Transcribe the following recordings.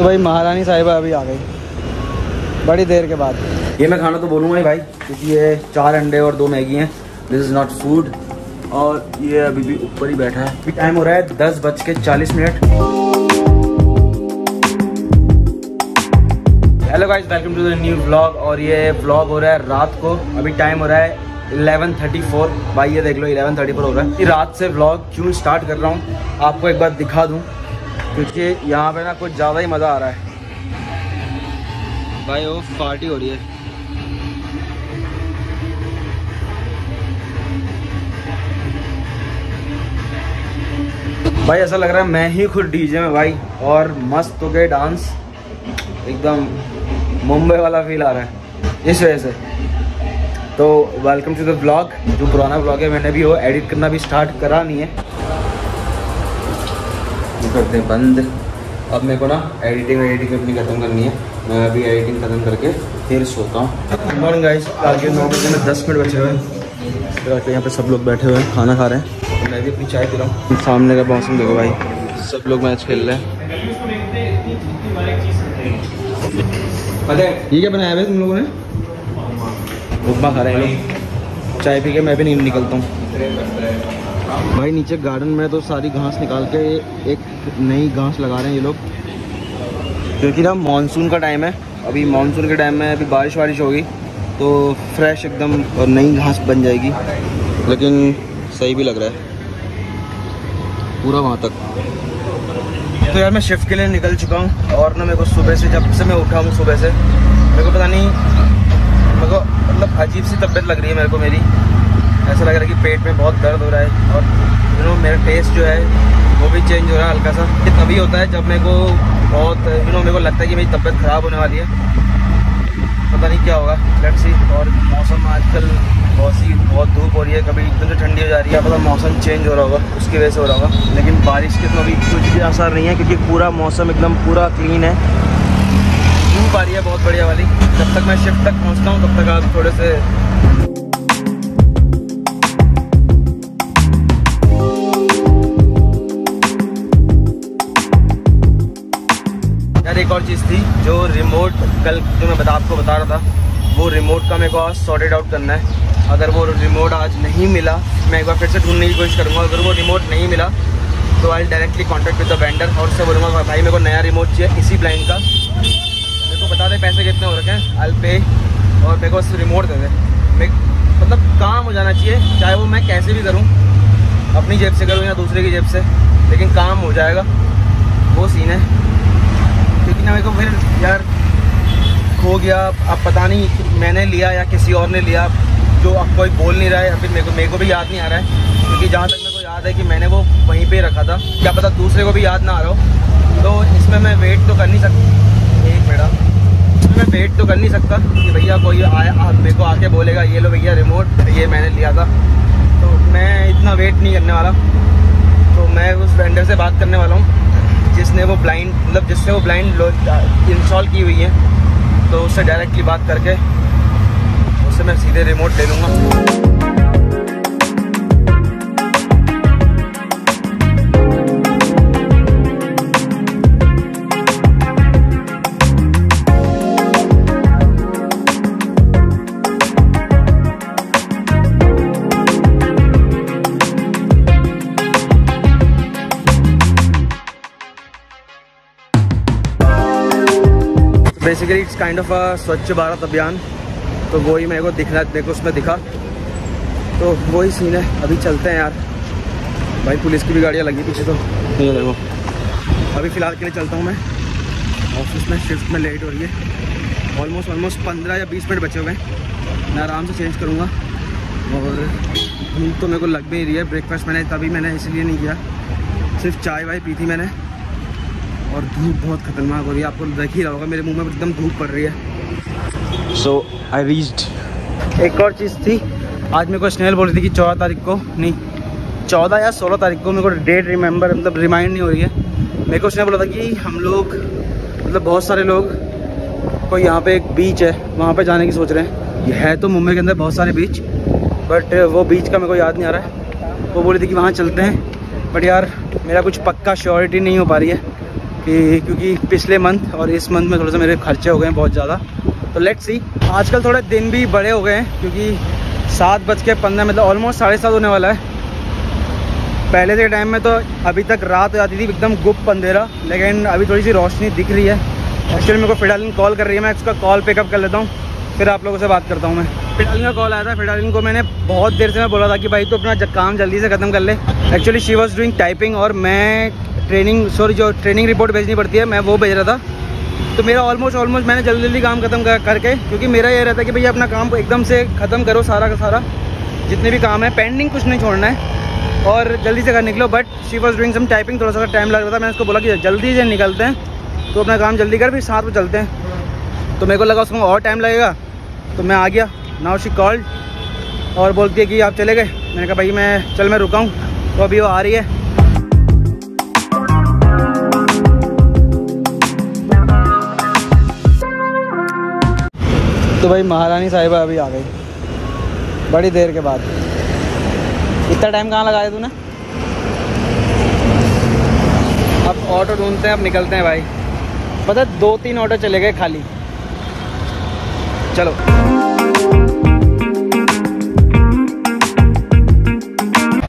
तो भाई महारानी साहिबा अभी आ गई। बड़ी देर के बाद। ये मैं खाना तो बोलूँगा ही भाई, क्योंकि ये चार अंडे और दो मैगी हैं। दिस इज़ नॉट फ़ूड और ये अभी भी ऊपर ही बैठा है। अभी टाइम हो रहा है दस बज के चालीस minute. Hello guys welcome to the new vlog और ये व्लॉग हो रहा है रात को। अभी टाइम हो रहा है 11:34 भाई ये देख लो 11:34 हो रहा है। रात से व्लॉग क्यों स्टार्ट कर रहा हूँ, आपको एक बार दिखा दूँ। क्योंकि यहाँ पे ना कुछ ज़्यादा ही मज़ा आ रहा है। भाई वो पार्टी हो रही है। भाई ऐसा लग रहा है मैं ही खुद डीजे में भाई और मस्त हो गए डांस। एकदम मुंबई वाला फील आ रहा है। इस वजह से। तो वेलकम टू द ब्लॉग जो पुराना ब्लॉग है मैंने भी वो एडिट करना भी स्टार्ट करा नहीं है। करते हैं बंद। अब मेरे को ना एडिटिंग एडिटिंग अपनी ख़त्म करनी है। मैं अभी एडिटिंग ख़त्म करके फिर सोता हूँ। मॉर्निंग नौ बजे में दस मिनट बचे हुए हैं। फिर यहाँ पे सब लोग बैठे हुए हैं, खाना खा रहे हैं। मैं भी अपनी चाय पी रहा हूँ। सामने का मौसम देखो भाई, सब लोग मैच खेल रहे हैं। ये क्या बनाया है तुम लोगों ने? उपमा खा रहे हैं लोग। चाय पी के मैं भी नहीं निकलता हूँ। भाई, नीचे गार्डन में तो सारी घास निकाल के एक नई घास लगा रहे हैं ये लोग। क्योंकि ना मानसून का टाइम है। अभी मानसून के टाइम में अभी बारिश वारिश होगी तो फ्रेश एकदम और नई घास बन जाएगी। लेकिन सही भी लग रहा है। पूरा वहाँ तक। तो यार, मैं शिफ्ट के लिए निकल चुका हूँ और ना मेरे को सुबह से, जब से मैं उठा हूँ सुबह से, मेरे को पता नहीं, मेरे को मतलब अजीब सी तबीयत लग रही है मेरे को मेरी। ऐसा लग रहा है कि पेट में बहुत दर्द हो रहा है और यू नो मेरा टेस्ट जो है, वो भी चेंज हो रहा है हल्का सा। ये तभी होता है जब मेरे को बहुत यू नो मेरे को लगता है कि मेरी तबीयत ख़राब होने वाली है। पता नहीं क्या होगा। लेट्स सी और मौसम आजकल बहुत सी, बहुत धूप हो रही है। कभी एकदम से ठंडी हो जा रही है। पता मौसम चेंज हो रहा होगा। उसकी वजह से हो रहा होगा। लेकिन बारिश के तो अभी कुछ भी असर नहीं है क्योंकि पूरा मौसम एकदम पूरा क्लीन है। धूप आ रही है बहुत बढ़िया वाली। जब तक मैं शिफ्ट तक पहुँचता हूँ, तब तक आप थोड़े से एक और चीज़ थी, जो रिमोट कल जो मैं बता, आपको बता रहा था, वो रिमोट का मेरे को आज सॉर्टेड आउट करना है। अगर वो रिमोट आज नहीं मिला, मैं एक बार फिर से ढूँढने की कोशिश करूँगा, अगर वो रिमोट नहीं मिला तो I directly contact with the vendor और उससे बोलूँगा भाई, मेरे को नया रिमोट चाहिए, इसी ब्लाइंड का। मेरे को बता दे, पैसे कितने हो रखे हैं आई पे और मेरे को रिमोट दे दे। मतलब काम हो जाना चाहिए, चाहे वो मैं कैसे भी करूँ, अपनी जेब से करूँ या दूसरे की जेब से, लेकिन काम हो जाएगा। वो सीन है। लेकिन मेरे को फिर यार खो गया, अब पता नहीं मैंने लिया या किसी और ने लिया, जो अब कोई बोल नहीं रहा है फिर मेरे को मेरे को भी याद नहीं आ रहा है, क्योंकि जहाँ तक मेरे को याद है कि मैंने वो वहीं पे रखा था। क्या पता दूसरे को भी याद ना आ रहा हो। तो इसमें मैं वेट तो कर नहीं सकता एक मिनट मैं वेट तो कर नहीं सकता कि भैया कोई आया मेरे को आके बोलेगा, ये लो भैया रिमोट ये मैंने लिया था। तो मैं इतना वेट नहीं करने वाला। तो मैं उस वेंडर से बात करने वाला हूँ। जिसने वो ब्लाइंड मतलब जिससे वो ब्लाइंड इंस्टॉल की हुई है तो उससे डायरेक्टली बात करके उससे मैं सीधे रिमोट ले लूँगा। Basically it's kind of a Swachh Bharat Abhiyan तो वही मेरे को दिख रहा है देखो उसमें दिखा। तो वही सीन है अभी चलते हैं यार। भाई पुलिस की भी गाड़ियाँ लगी पीछे तो। ये देखो। अभी फ़िलहाल के लिए चलता हूँ मैं। ऑफ़िस में शिफ्ट में लेट हो रही है। ऑलमोस्ट ऑलमोस्ट पंद्रह या बीस मिनट बचे हुए हैं। मैं आराम से चेंज करूँगा। और भूख तो मेरे को लग भी नहीं रही है। ब्रेकफास्ट मैंने तभी मैंने इसलिए नहीं किया। सिर्फ़ चाय वाय पी थी मैंने। और धूप बहुत खतरनाक हो रही है। आपको देख ही रहा होगा मेरे मुँह में एकदम धूप पड़ रही है। सो आई रीच्ड एक और चीज़ थी। आज मेरे को स्नेल बोल रही थी कि चौदह तारीख को नहीं चौदह या सोलह तारीख को मेरे को डेट रिमेंबर मतलब रिमाइंड नहीं हो रही है। मेरे को उसने बोला था कि हम लोग मतलब बहुत सारे लोग को यहाँ पे एक बीच है वहाँ पे जाने की सोच रहे हैं। ये है तो मुंबई के अंदर बहुत सारे बीच बट वो बीच का मेरे को याद नहीं आ रहा है। वो बोली थी कि वहाँ चलते हैं बट यार मेरा कुछ पक्का श्योरिटी नहीं हो पा रही है। कि क्योंकि पिछले मंथ और इस मंथ में थोड़ा सा मेरे खर्चे हो गए हैं बहुत ज़्यादा। तो लेट्स सी आजकल थोड़े दिन भी बड़े हो गए हैं, क्योंकि सात बज के पंद्रह मतलब ऑलमोस्ट साढ़े सात होने वाला है। पहले के टाइम में तो अभी तक रात हो जाती थी एकदम गुप्त अंधेरा, लेकिन अभी थोड़ी सी रोशनी दिख रही है। एक्चुअली मेरे को फिडालिन कॉल कर रही है, मैं उसका कॉल पिकअप कर लेता हूँ, फिर आप लोगों से बात करता हूँ मैं। फिडालिन का कॉल आया था, फिडालिन को मैंने बहुत देर से मैं बोला था कि भाई तो अपना काम जल्दी से ख़त्म कर ले। Actually she was doing typing और मैं ट्रेनिंग सॉरी जो ट्रेनिंग रिपोर्ट भेजनी पड़ती है मैं वो भेज रहा था। तो मेरा ऑलमोस्ट ऑलमोस्ट मैंने जल्दी जल्दी काम खत्म कर, करके क्योंकि मेरा ये रहता है कि भैया अपना काम एकदम से ख़त्म करो सारा का सारा जितने भी काम है पेंडिंग कुछ नहीं छोड़ना है और जल्दी से घर निकलो। But she was doing some typing थोड़ा सा टाइम लग रहा था मैंने उसको बोला कि जल्दी से निकलते हैं तो अपना काम जल्दी कर फिर साथ में चलते हैं। तो मेरे को लगा उसको और टाइम लगेगा तो मैं आ गया। नाउ शी कॉल्ड और बोलती है कि आप चले गए। मैंने कहा भाई मैं चल मैं रुका हूँ। तो अभी वो आ रही है। तो भाई महारानी साहिबा अभी आ गई बड़ी देर के बाद। इतना टाइम कहाँ लगाया तूने? अब ऑटो ढूंढते हैं, अब निकलते हैं भाई। पता दो तीन ऑटो चले गए खाली। चलो।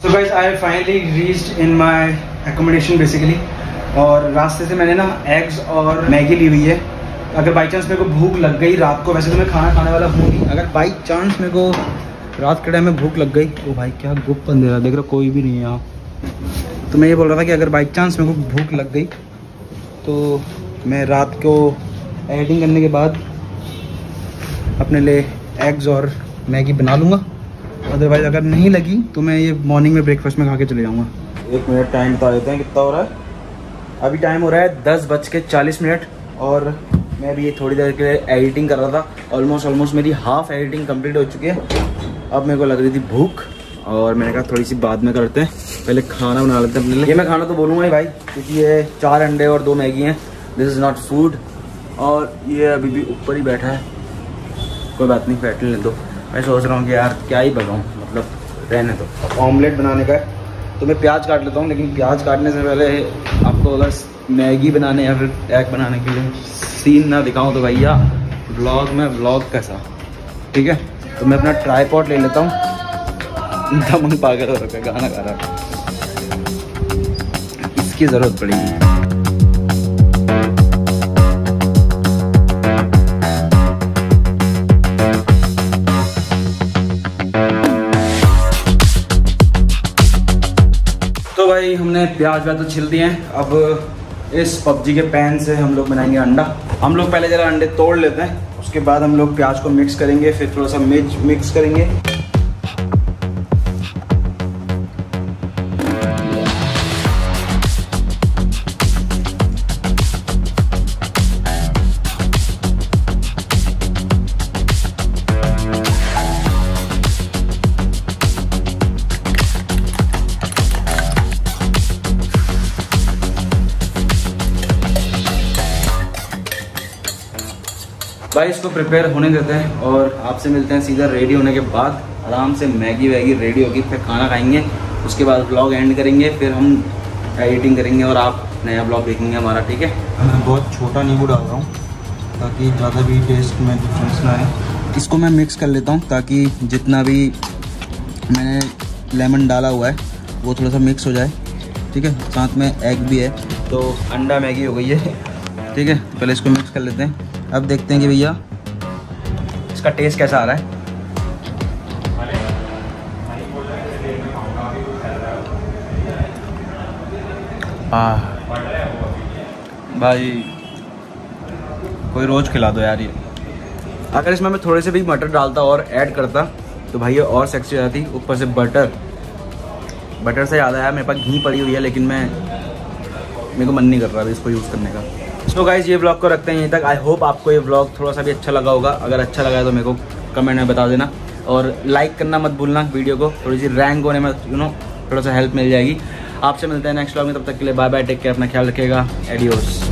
तो I finally reached in my accommodation basically और रास्ते से मैंने ना एग्स और मैगी ली हुई है। अगर बाई चांस मेरे को भूख लग गई रात को वैसे तो मैं खाना खाने वाला हूँ नहीं। अगर बाई चांस मेरे को रात के टाइम में भूख लग गई ओ भाई क्या गुप्त अंधेरा देख रहा कोई भी नहीं है यहाँ। तो मैं ये बोल रहा था कि अगर बाई चांस मेरे को भूख लग गई तो मैं रात को एडिटिंग करने के बाद अपने लिए एग्स और मैगी बना लूँगा। अदरवाइज़ अगर नहीं लगी तो मैं ये मॉर्निंग में ब्रेकफास्ट में खा के चले जाऊँगा। एक मिनट टाइम बता देते हैं कितना हो रहा है। अभी टाइम हो रहा है दस बज के चालीस मिनट और मैं अभी ये थोड़ी देर के लिए एडिटिंग कर रहा था। ऑलमोस्ट ऑलमोस्ट मेरी हाफ़ एडिटिंग कंप्लीट हो चुकी है। अब मेरे को लग रही थी भूख और मैंने कहा थोड़ी सी बाद में करते हैं। पहले खाना बना लेते हैं अपने लिए। ये मैं खाना तो बोलूँगा ही भाई क्योंकि ये चार अंडे और दो मैगी हैं। दिस इज़ नॉट फ़ूड और ये अभी भी ऊपर ही बैठा है। कोई बात नहीं बैठ लेने दो। मैं सोच रहा हूँ कि यार क्या ही बनाऊँ मतलब रहने दो। ऑमलेट बनाने का है। तो मैं प्याज काट लेता हूँ लेकिन प्याज काटने से पहले आपको अगर मैगी बनाने या फिर एग बनाने के लिए सीन ना दिखाऊँ तो भैया ब्लॉग में ब्लॉग कैसा? ठीक है? तो मैं अपना ट्राईपॉड ले लेता हूँ। दमन पागल हो रखा गाना गा रहा इसकी ज़रूरत पड़ेगी तो भाई हमने प्याज व्याज तो छिल दिए हैं। अब इस पबजी के पैन से हम लोग बनाएँगे अंडा। हम लोग पहले ज़रा अंडे तोड़ लेते हैं, उसके बाद हम लोग प्याज को मिक्स करेंगे, फिर थोड़ा सा मिर्च मिक्स करेंगे। भाई इसको प्रिपेयर होने देते हैं और आपसे मिलते हैं सीधा रेडी होने के बाद। आराम से मैगी वैगी रेडी होगी फिर खाना खाएँगे। उसके बाद ब्लॉग एंड करेंगे फिर हम एडिटिंग करेंगे और आप नया ब्लॉग देखेंगे हमारा ठीक है? मैं बहुत छोटा नींबू डाल रहा हूँ ताकि ज़्यादा भी टेस्ट में डिफरेंस ना आए। इसको मैं मिक्स कर लेता हूँ ताकि जितना भी मैंने लेमन डाला हुआ है वो थोड़ा सा मिक्स हो जाए ठीक है? साथ में एग भी है तो अंडा मैगी हो गई है ठीक है? पहले इसको मिक्स कर लेते हैं। अब देखते हैं कि भैया इसका टेस्ट कैसा आ रहा है। आ, भाई कोई रोज़ खिला दो यार ये। अगर इसमें मैं थोड़े से भी मटर डालता और ऐड करता तो भाई ये और सेक्सी हो जाती। ऊपर से बटर बटर से याद आया मेरे पास घी पड़ी हुई है लेकिन मैं मेरे को मन नहीं कर रहा अभी इसको यूज़ करने का। सो गाइज़ ये ब्लॉग को रखते हैं यहीं तक. आई होप आपको ये ब्लॉग थोड़ा सा भी अच्छा लगा होगा. अगर अच्छा लगा तो मेरे को कमेंट में बता देना. और लाइक करना मत भूलना वीडियो को. थोड़ी सी रैंक होने में यू नो थोड़ा सा हेल्प मिल जाएगी. आपसे मिलते हैं नेक्स्ट ब्लॉग में. तब तक के लिए बाय बाय टेक केयर अपना ख्याल रखिएगा. एडियोस